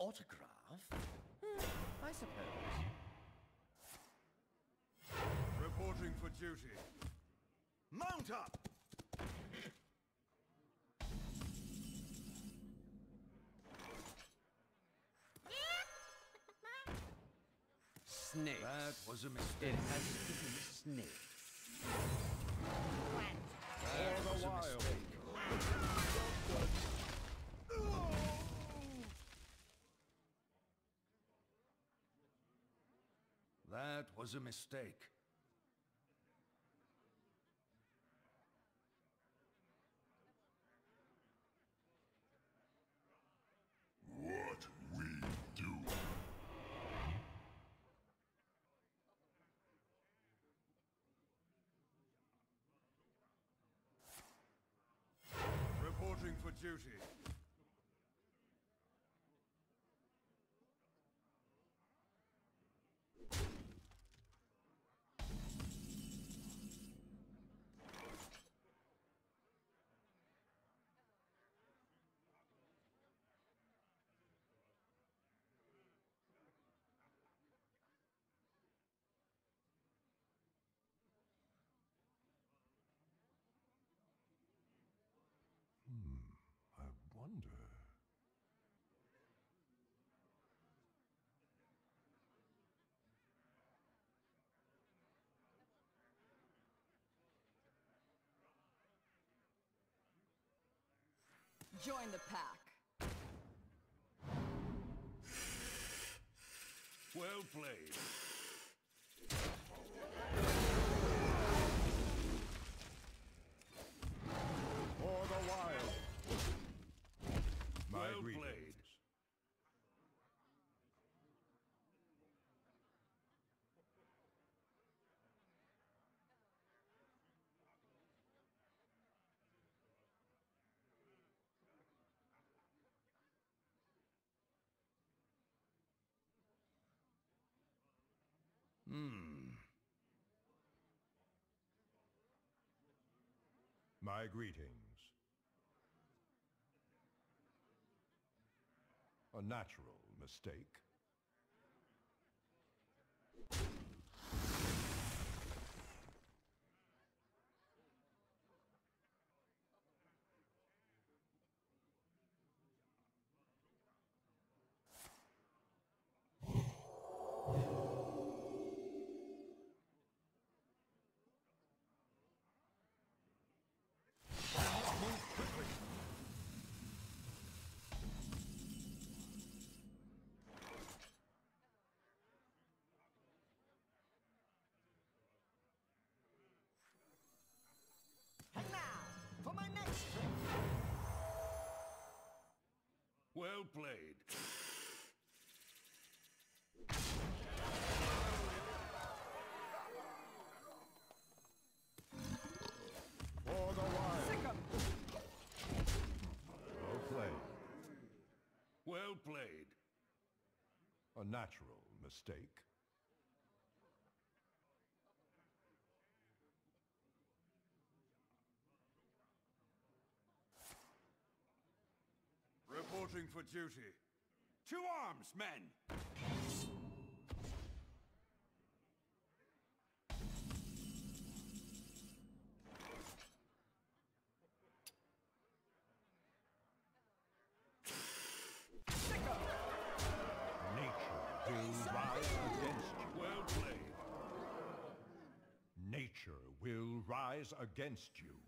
autograph? Hmm, I suppose. Reporting for duty. Mount up! Snake. That was a mistake. It mistake. has eaten snakes. That was a mistake. That was a mistake. What we do. Reporting for duty. Join the pack. Well played. For the wild. My Well greetings. played. My greetings. A natural mistake. Well played. For the wild. Well played. Well played. A natural mistake. Reporting for duty. To arms, men! Nature will rise against you.